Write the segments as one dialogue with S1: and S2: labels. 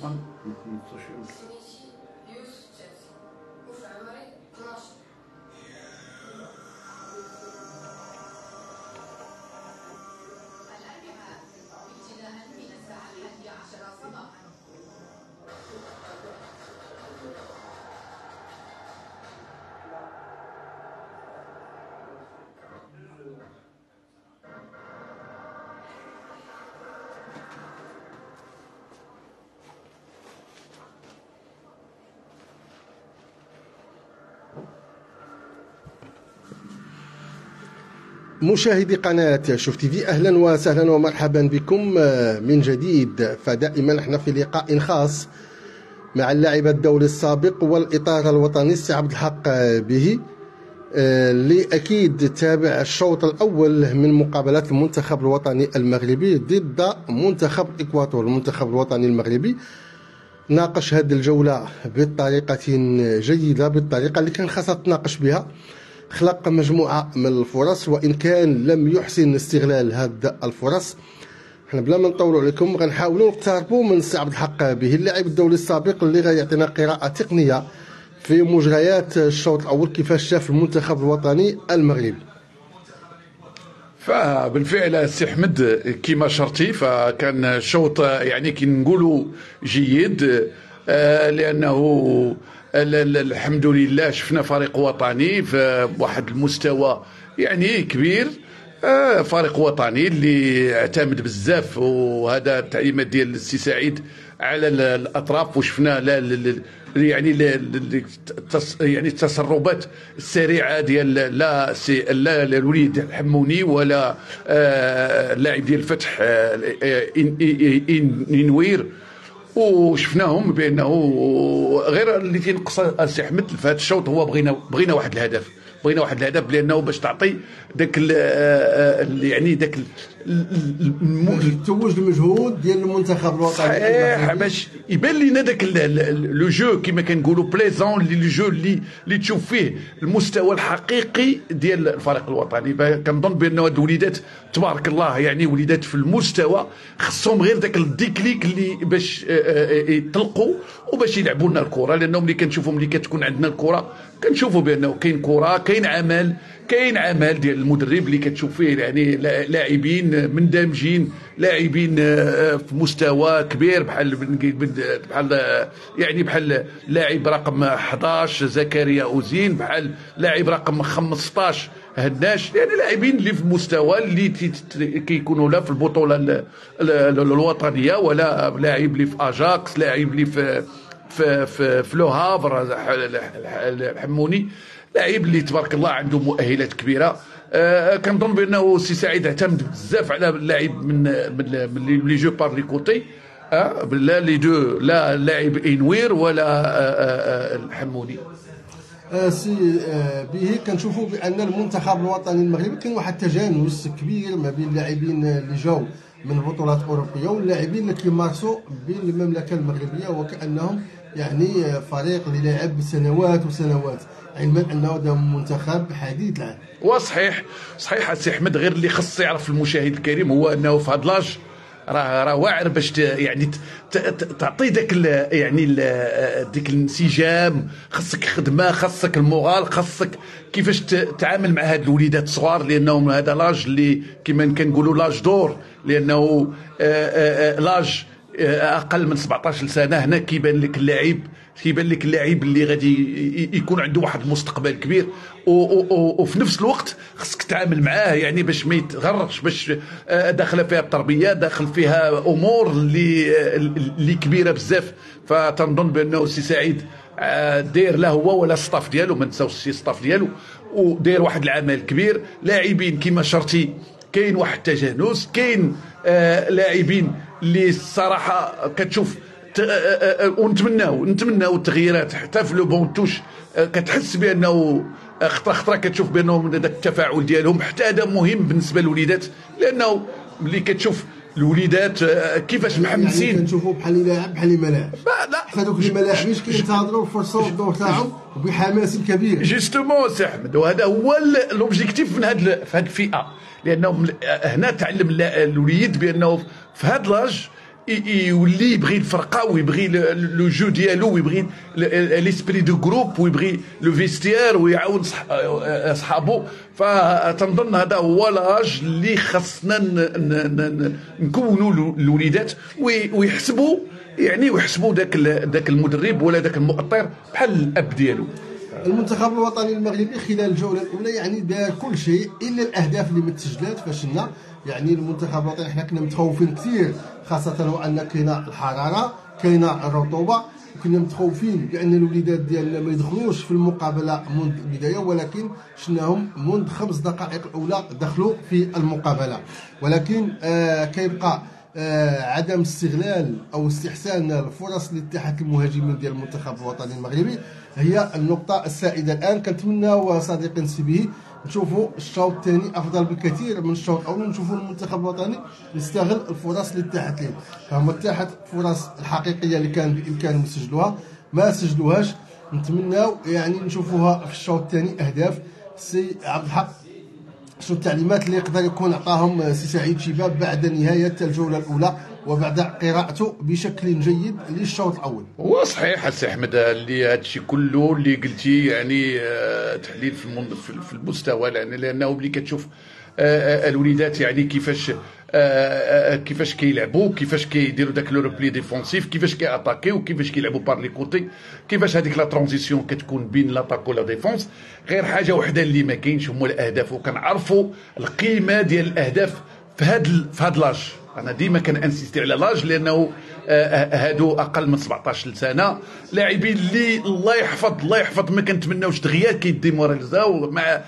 S1: 嗯，你你做手术。
S2: مشاهدي قناة شوف تي في أهلا وسهلا ومرحبا بكم آه، من جديد. فدائما إحنا في لقاء خاص مع اللاعب الدولي السابق والإطار الوطني السي عبد الحق آه، بيهي. آه، اللي أكيد تابع الشوط الأول من مقابلات المنتخب الوطني المغربي ضد منتخب إكواتور المنتخب الوطني المغربي. ناقش هذه الجولة بطريقة جيدة بالطريقة اللي كان خاصها تناقش بها. خلق مجموعة من الفرص وإن كان لم يحسن استغلال هذه الفرص إحنا بلا ما نطولوا عليكم غنحاولوا نقتربوا من سي عبد الحق بيهي اللاعب الدولي السابق اللي غيعطينا قراءة تقنية في مجريات الشوط الأول كيفاش شاف المنتخب الوطني المغربي.
S3: فبالفعل سي احمد كما شرتي فكان شوط يعني كي نقولوا جيد آه، لأنه الحمد لله شفنا فريق وطني في واحد المستوى يعني كبير. آه، فريق وطني اللي اعتمد بزاف وهذا التعليمات ديال السي سعيد على ال- الأطراف وشفنا لا يعني لا- يعني التسربات السريعة ديال لا سي لا الوليد الحموني ولا آه، اللاعب ديال الفتح آه، آه، إن- إنوير. وشفناهم بأنه غير اللي تينقص السي أحمد في هذا الشوط هو بغينا بغينا واحد الهدف. بغينا واحد الهدف لأنه باش تعطي داك ال- آه، ال- يعني الم-
S2: توج المجهود ديال المنتخب الوطني.
S3: صحيح باش يبان لنا داك ال- ال- ال- le jeu كما كنقولوا plaisant اللي le jeu اللي اللي تشوف فيه المستوى الحقيقي ديال الفريق الوطني. كنظن بأن هاد الوليدات تبارك الله يعني وليدات في المستوى خصهم غير داك الديكليك اللي باش آه، آه، آه، يطلقوا وباش يلعبوا لنا الكرة. لأنهم ملي كنشوفوا ملي كتكون عندنا الكرة كنشوفوا بأنه كاين كرة كاين عمل كاين عمل ديال المدرب اللي كتشوف فيه يعني لا- لاعبين مندمجين لاعبين آه، في مستوى كبير بحال بحال آه، يعني بحال لاعب رقم 11 زكريا أوزين بحال لاعب رقم 15 هناش يعني لاعبين اللي في مستوى اللي كيكونوا لا في البطولة ال- ال- ال- الوطنية ولا لاعب اللي في أجاكس لاعب اللي في في في, في لو هافر الحموني لاعب اللي تبارك الله عنده مؤهلات كبيرة. آه كنظن بأنه سي سعيد اعتمد بزاف على اللاعب من من لي جو بار لي كوتي. آه لا لي دو لا لاعب إنوير ولا آه آه الحموني.
S2: سي بيهي كنشوفوا بأن المنتخب الوطني المغربي كاين واحد التجانس كبير ما بين اللاعبين اللي جاوا من البطولات الاوروبيه واللاعبين اللي كيمارسوا بالمملكه المغربية وكأنهم يعني فريق اللي لعب سنوات وسنوات علما أنه هذا منتخب حديث العهد
S3: وصحيح صحيح سي أحمد غير اللي خص يعرف المشاهد الكريم هو أنه في هذا l'âge راه راه واعر باش يعني تعطي داك يعني ديك الانسجام. خاصك خدمة خاصك المورال خاصك كيفاش ت- تعامل مع هاد الوليدات الصغار لانهم هذا لاج اللي كما كنقولوا لاج دور لأنه آه، آه، آه، لاج أقل من 17 سنة هنا كيبان لك اللاعب كيبان لك اللاعب اللي غادي يكون عنده واحد المستقبل كبير وفي نفس الوقت خصك تتعامل معاه يعني باش ما يتغرش باش آه، داخله فيها التربية داخل فيها أمور اللي اللي كبيرة بزاف. فتنظن بأنه سي سعيد آه، داير لا هو ولا ال staff ديالو ما نساوش السي staff ديالو وداير واحد العمل كبير. لاعبين كما شرتي كاين واحد التجانس كاين آه لاعبين اللي الصراحه كتشوف ونتمناو نتمناو التغييرات حتى في le banc de touche. كتحس بأنه خطره خطره كتشوف بأنهم ذاك التفاعل ديالهم حتى هذا مهم بالنسبة للوليدات. لأنه ملي كتشوف الوليدات كيفاش
S2: يعني
S3: محمسين
S2: كنشوفوا بحال لاعب بحال اللي ما لاعب
S3: لا
S2: ما لاعبينش كينتظروا الفرصة والدور تاعهم وبحماس كبير.
S3: justement سي أحمد وهذا هو l'objectif من هذه في هذه الفئة. لأنه هنا تعلم الوليد بأنه في هذا l'âge يولي يبغي الفرقة ويبغي le jeu ديالو ويبغي l'esprit de groupe ويبغي le vestiaire ويعاون صح- اصحابه فتنظن هذا هو l'âge اللي خاصنا نكونوا الوليدات وي- ويحسبوا يعني ويحسبوا ذاك ذاك المدرب ولا ذاك المؤطر بحال الأب ديالو.
S2: المنتخب الوطني المغربي خلال الجولة الأولى يعني دار كل شيء إلا الأهداف اللي متسجلات فشلنا يعني المنتخب الوطني حنا كنا متخوفين كثير خاصة وأن كاينة الحرارة كاينة الرطوبة كنا متخوفين بأن الوليدات ديالنا ما يدخلوش في المقابلة منذ البداية ولكن شفناهم منذ خمس دقائق الأولى دخلوا في المقابلة. ولكن آه كيبقى آه، عدم استغلال أو استحسان الفرص لاتاحه المهاجمين ديال المنتخب الوطني المغربي. هي النقطة السائدة الآن. كنتمناو صديقي نسيبيه نشوفوا الشوط الثاني أفضل بكثير من الشوط الأول نشوفوا المنتخب الوطني يستغل الفرص اللي اتاحت لهم فهم اتاحت الفرص الحقيقيه اللي كان بامكانهم يسجلوها ما سجلوهاش. نتمناو يعني نشوفوها في الشوط الثاني أهداف. سي عبد الحق شو التعليمات اللي يقدر يكون عطاهم سي سعيد شباب بعد نهاية الجولة الأولى وبعد قراءته بشكل جيد للشوط الأول.
S3: هو صحيح السي أحمد اللي هذا الشيء كله اللي قلتي يعني آه، تحليل في المستوى لأن لأنه ملي كتشوف آه، آه، الوليدات يعني كيفاش آه، آه، كيفاش كيلعبوا كيفاش كيديروا داك le repli défensif كيفاش كي attaquيو كيفاش كيلعبوا par les côtés كيفاش هذيك la transition كتكون بين l'attaque و la défense غير حاجة وحدة اللي ما كاينش هما الأهداف وكنعرفوا القيمة ديال الأهداف في ال- في هاد l'âge أنا ديما كن insisté على l'âge لأنه آه، آه، هادو أقل من 17 سنه لاعبين اللي الله يحفظ الله يحفظ. ما كنتمناوش دغيا كي démoralisاو مع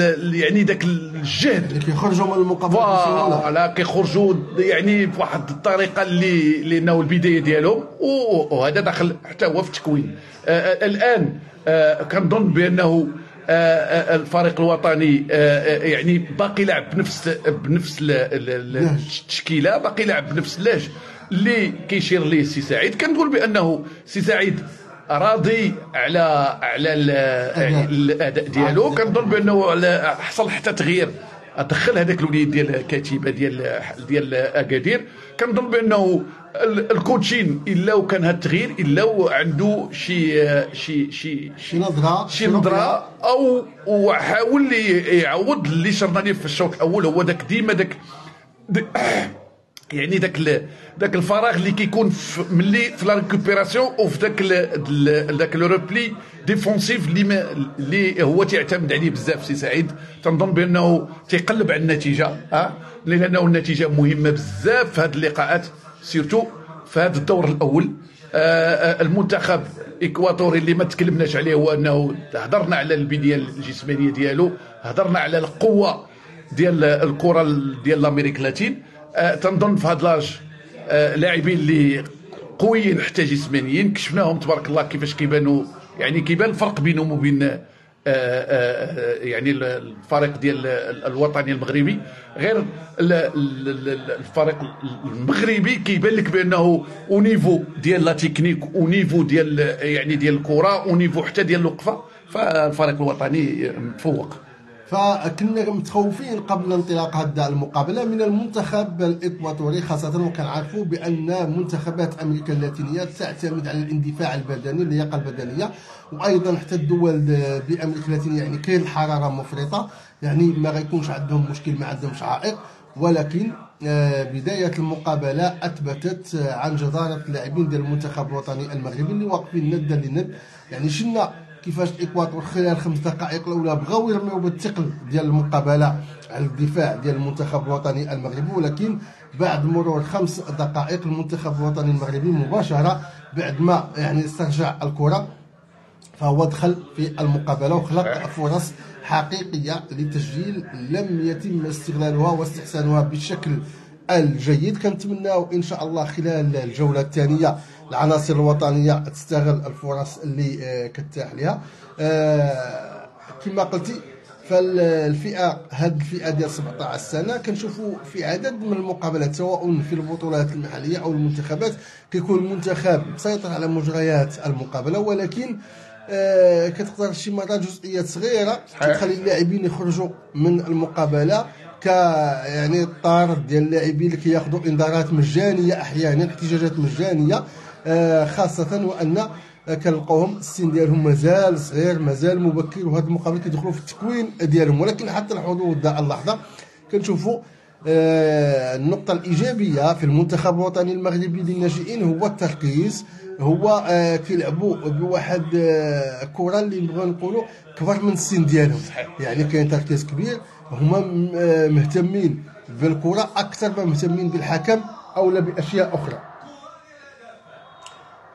S3: ال- يعني داك الجهد.
S2: اللي كيخرجوا من المقابلة. ف
S3: voilà كيخرجوا يعني بواحد الطريقة اللي لأنه البداية ديالهم. وهذا داخل حتى هو في التكوين. آه، آه، الآن آه، كنظن بأنه آه، آه، الفريق الوطني آه، آه، يعني باقي يلعب بنفس بنفس. التشكيلة باقي يلعب بنفس l'âge اللي كيشير ليه سي سعيد. كنقول بأنه سي سعيد راضي على على ال- الأداء ديالو. كنظن بأنه حصل حتى تغيير دخل هذاك الوليد ديال الكتيبه ديال ديال أكادير. كنظن بأنه ال- الكوتشين إلا وكان هذا التغيير إلا وعنده شي شي شي
S2: شي نظرة
S3: شي نظرة أو وحاول لي يعوض اللي شرنا ليه في الشوط الأول هو داك ديما داك د- يعني داك داك الفراغ اللي كيكون ملي في la récupération وفي داك ال- داك le repli défensif اللي اللي هو تيعتمد عليه بزاف سي سعيد. تنظن بأنه تيقلب على النتيجة آه لأنه النتيجة مهمة بزاف في هذه اللقاءات surtout في هذا الدور الأول. آه، آه، المنتخب الاكواتوري اللي ما تكلمناش عليه هو أنه هضرنا على البنية الجسمانية ديالو هضرنا على القوة ديال الكرة ال- ديال l'Amérique latine. آه، تنظن في هاد l'âge آه، لاعبين اللي قويين حتى جسمانيين. كنشوفوهم تبارك الله كيفاش كيبانوا يعني كيبان الفرق بينهم وبين آه، آه، يعني ال- الفريق ديال ال- الوطني المغربي. غير ال- ال- ال- الفريق المغربي كيبان لك بأنه au niveau ديال la technique au niveau ديال يعني ديال الكرة au niveau حتى ديال الوقفة. فالفريق الوطني متفوق
S2: فكنا متخوفين قبل انطلاق هذه المقابلة من المنتخب الاكواتوري خاصة وكنعرفوا بأن منتخبات أمريكا اللاتينية تعتمد على الاندفاع البدني اللياقة البدنية وأيضا حتى الدول بأمريكا اللاتينية يعني كاين الحرارة مفرطة يعني ما غيكونش عندهم مشكل ما عندهمش عائق ولكن آه، بداية المقابلة أثبتت آه، عن جدارة اللاعبين ديال المنتخب الوطني المغربي اللي واقفين ندا لند. يعني شفنا كيفاش الاكوادور خلال خمس دقائق الأولى بغاو يرميو بالثقل ديال المقابلة على الدفاع ديال المنتخب الوطني المغربي ولكن بعد مرور خمس دقائق المنتخب الوطني المغربي مباشرة بعد ما يعني استرجع الكرة فهو دخل في المقابلة وخلق فرص حقيقية لتسجيل لم يتم استغلالها واستحسانها بالشكل الجيد. كنتمناو إن شاء الله خلال الجولة الثانية العناصر الوطنية تستغل الفرص اللي آه، كتاح لها آه، كما قلتي فالفئة هذه الفئة ديال 17 سنة كنشوفوا في عدد من المقابلات سواء في البطولات المحلية أو المنتخبات كيكون المنتخب مسيطر على مجريات المقابلة. ولكن آه كتقدر شي مرات جزئيات
S3: صغيرة.
S2: كتخلي اللاعبين يخرجوا من المقابلة. ك يعني الطارد ديال اللاعبين اللي كياخذوا انذارات مجانية أحيانا احتجاجات مجانية آه، خاصة وأن كنلقاوهم السن ديالهم مازال صغير مازال مبكر وهاد المقابل كيدخلوا في التكوين ديالهم. ولكن حتى الحظوظ دا اللحظة كنشوفوا آه، النقطة الإيجابية في المنتخب الوطني المغربي للناشئين هو التركيز. هو آه، كيلعبوا بواحد آه، كرة اللي نبغيو نقولوا كبر من السن ديالهم. يعني كاين تركيز كبير هما آه، مهتمين بالكرة أكثر ما مهتمين بالحكم أو لا بأشياء أخرى.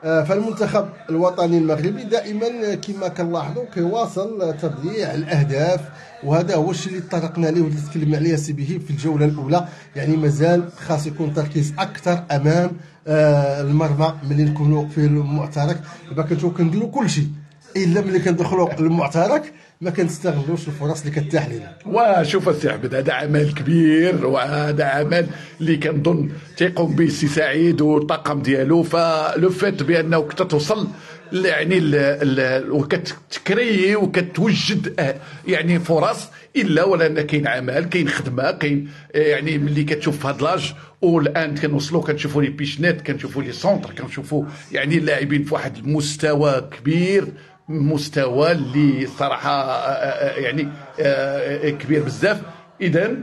S2: آه، فالمنتخب الوطني المغربي دائما كما كنلاحظوا كيواصل تضييع الأهداف وهذا هو الشيء اللي تطرقنا ليه واللي تكلمنا عليه سي بيه في الجولة الأولى. يعني مازال خاص يكون تركيز أكثر أمام آه، المرمى ملي نكونوا في المعترك. دابا كنشوفوا كنديروا كل شيء. إلا ملي كندخلوا للمعترك ما كنستغلوش الفرص اللي كتاح لنا
S3: وشوف السي عبد هذا عمل كبير وهذا عمل اللي كنظن تيقوم به السي سعيد والطاقم ديالو. فلو فات بانه كنت توصل ل- يعني وكتكري وكتوجد آه، يعني فرص إلا ولا أن كاين عمل كاين خدمة كاين آه، يعني ملي كتشوف هاد لاج والآن كنوصلوا كنشوفوا لي بيشنات كنشوفوا لي سونتر كنشوفوا يعني اللاعبين في واحد المستوى كبير. مستوى اللي صراحة آه، آه، يعني آه، آه، كبير بزاف. اذا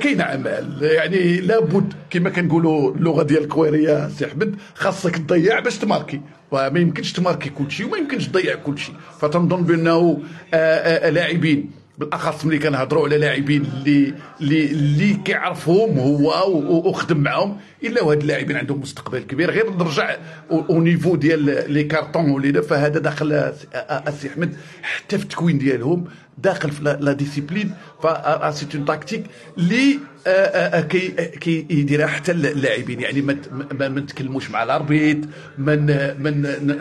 S3: كاين عمل. يعني لابد كما كنقولوا اللغة ديال الكويرية سي أحمد خاصك تضيع باش تماركي. وما يمكنش تماركي كل شيء وما يمكنش تضيع كل شيء فتنظن بأنه لاعبين بالأخص ملي كنهضروا على لاعبين اللي اللي اللي كيعرفهم هو وخدم معاهم إلا وهاد اللاعبين عندهم مستقبل كبير. غير نرجع au niveau ديال les cartons ولينا فهذا داخل السي احمد حتى في التكوين ديالهم داخل في la- discipline c'est un tactique اللي كي كي يديرها حتى اللاعبين. يعني ما نتكلموش مع l'arbitre ما ما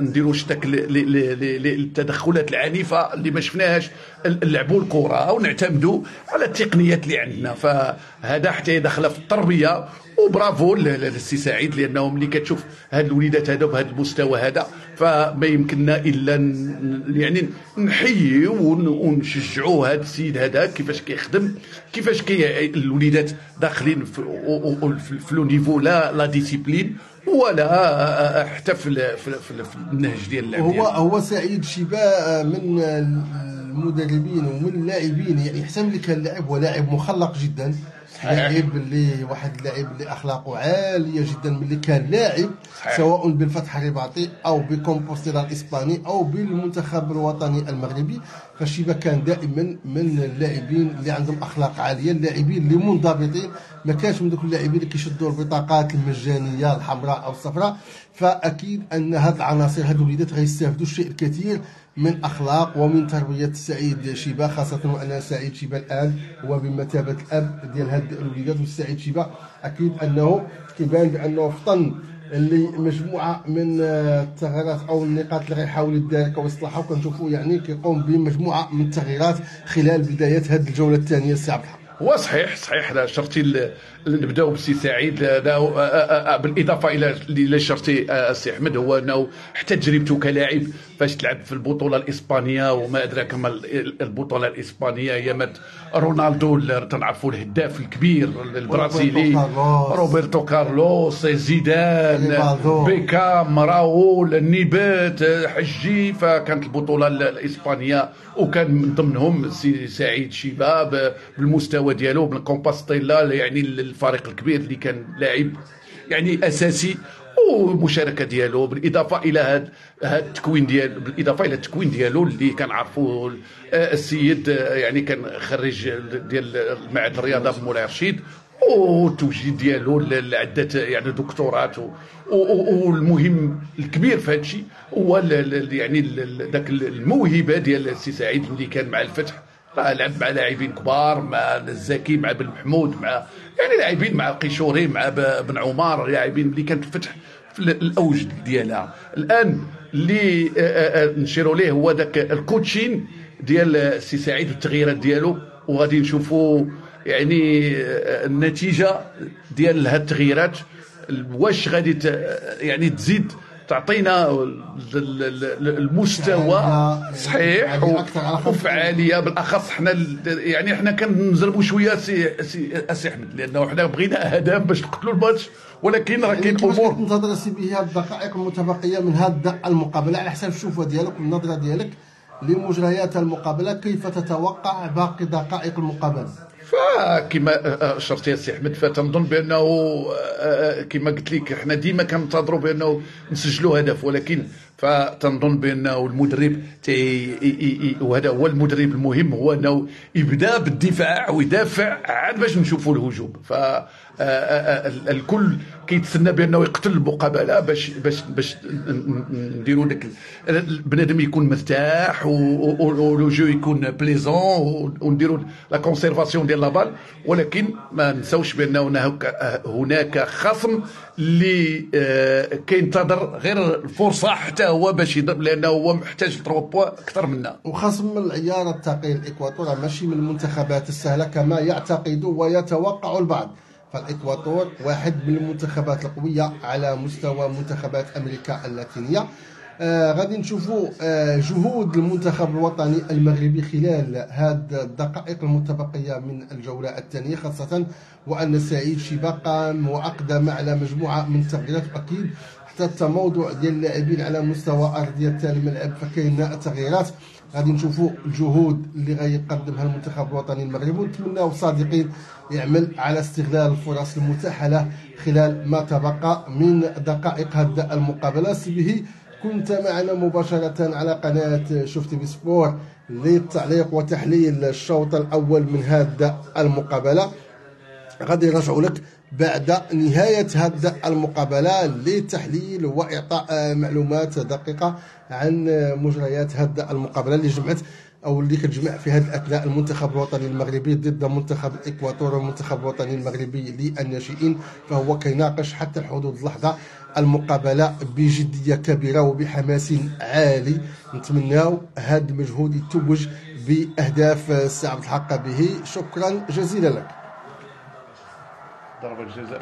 S3: نديروش داك التدخلات العنيفة اللي ما شفناهاش. نلعبوا الكره ونعتمدوا على التقنيات اللي عندنا فهذا حتى داخله في التربية وبرافو للسي سعيد لأنه ملي كتشوف هاد الوليدات هذا بهذا المستوى هذا فما يمكننا إلا يعني نحيي ون- ونشجعوا هذا السيد هذا كيفاش كيخدم كيفاش كي الوليدات داخلين في, le niveau la la discipline ولا حتى في, ال- في, في, في النهج ديال اللعب
S2: هو. هو سعيد شيبا من المدربين ومن اللاعبين يعني حسام اللي كان لاعب هو لاعب مخلق جدا. لاعب اللي واحد اللاعب اللي أخلاقه عالية جدا ملي كان لاعب. سواء بالفتح الرباطي أو بكومبوستيلا الإسباني أو بالمنتخب الوطني المغربي فشيبا كان دائما من اللاعبين اللي عندهم أخلاق عالية اللاعبين اللي منضبطين. ما كانش من دوك اللاعبين اللي كيشدوا البطاقات المجانية الحمراء أو الصفراء. فأكيد أن هاد العناصر هاد الوليدات غيستافدوا الشيء الكثير من أخلاق ومن تربية سعيد شيبا خاصة وأن سعيد شيبا الآن هو بمثابة الأب ديال هاد الوليدات. والسعيد شيبا أكيد أنه كيبان بأنه فطن اللي مجموعة من آه، التغييرات أو النقاط اللي غيحاول يدارك ويصلحها وكنشوفوا يعني كيقوم بمجموعة من التغييرات خلال بداية هذه الجولة الثانية الحق
S3: هو صحيح صحيح. ال- نبداو بالسي سعيد آه، آه، آه، بالإضافة إلى شرطي آه، السي أحمد هو أنه حتى تجربته كلاعب فاش تلعب في البطولة الإسبانية وما أدراك ما ال- البطولة الإسبانية هي مات رونالدو اللي تنعرفوا الهداف الكبير البرازيلي. روبرتو كارلوس زيدان. بيكام راؤول النيبات حجي فكانت البطولة ال- الإسبانية وكان من ضمنهم سي سعيد شيبا بالمستوى ديالو بالكومباستيلا يعني الفريق الكبير اللي كان لاعب يعني أساسي والمشاركه ديالو بالإضافة إلى هذا التكوين ديال بالإضافة إلى التكوين ديالو اللي كنعرفوا آه، السيد آه، يعني كان خريج ديال معهد الرياضة بمولاي رشيد والتوجيه ديالو ل- لعدة يعني دكتورات والمهم الكبير في هذا الشيء هو يعني ذاك الموهبة ديال السي سعيد اللي كان مع الفتح لعب مع لاعبين كبار مع الزكي مع بن محمود مع يعني لاعبين مع قيشوري مع بن عمر لاعبين اللي كانت الفتح في ال- الاوج ديالها. الآن اللي آه، آه، آه، نشيروا ليه هو ذاك ال coaching ديال السي سعيد والتغييرات ديالو. وغادي نشوفوا يعني النتيجة ديال هاد التغييرات واش غادي يعني تزيد تعطينا ال- ال- ال- المستوى
S2: فعالية-
S3: صحيح
S2: خط
S3: وفعاليه بالأخص حنا يعني حنا كنزربوا شوية سي سي أحمد لأنه حنا بغينا أهداف باش نقتلوا le match ولكن راه
S2: يعني
S3: كاين
S2: كيفاش
S3: أمور.
S2: كتنتظر سي بيهي هاد الدقائق المتبقية من هاد المقابلة؟ على حسب الشوفة ديالك والنظرة ديالك لمجريات المقابلة كيف تتوقع باقي دقائق المقابلة؟
S3: فكما اشرت يا سي احمد فتنظن بأنه آه، كما قلت لك إحنا ديما كننتظروا بأنه نسجلوا هدف ولكن فتنظن بأنه المدرب وهذا هو المدرب المهم هو أنه يبدأ بالدفاع ويدافع عاد باش نشوفوا الهجوم. ف الكل كيتسنى بأنه يقتل المقابلة باش باش باش نديروا داك ال- بنادم يكون مرتاح و le jeu يكون plaisant ونديروا la conservation ديال la balle ولكن ما نساوش بان هناك خصم اللي كينتظر غير الفرصة حتى هو باش يضرب لأنه هو محتاج 3 بوا أكثر منا.
S2: وخصم العيار الثقيل الاكواتور ماشي من المنتخبات السهلة كما يعتقد ويتوقع البعض. فالاكواتور واحد من المنتخبات القوية على مستوى منتخبات أمريكا اللاتينية. آه غادي نشوفوا آه جهود المنتخب الوطني المغربي خلال هاد الدقائق المتبقية من الجولة الثانية خاصة وأن سعيد قام وأقدم على مجموعة من التغييرات. وأكيد حتى التموضع ديال اللاعبين على مستوى ارضيه الملعب فكاين تغييرات. غادي نشوفوا الجهود اللي غيقدمها المنتخب الوطني المغربي ونتمناو صادقين يعمل على استغلال الفرص المتاحة له خلال ما تبقى من دقائق هذا المقابلة. سبه كنت معنا مباشرة على قناة شفت بسبور للتعليق وتحليل الشوط الأول من هذا المقابلة. غادي نرجعوا لك بعد نهاية هذه المقابلة لتحليل وإعطاء معلومات دقيقة عن مجريات هذه المقابلة اللي جمعت أو اللي كتجمع في هذه الأثناء المنتخب الوطني المغربي ضد منتخب الإكواتور والمنتخب الوطني المغربي للناشئين. فهو كيناقش حتى الحدود اللحظة المقابلة بجدية كبيرة وبحماس عالي. نتمناو هذا المجهود يتوج بأهداف آه، السي عبد الحق به. شكرا جزيلا لك.
S3: ضربة جزاء.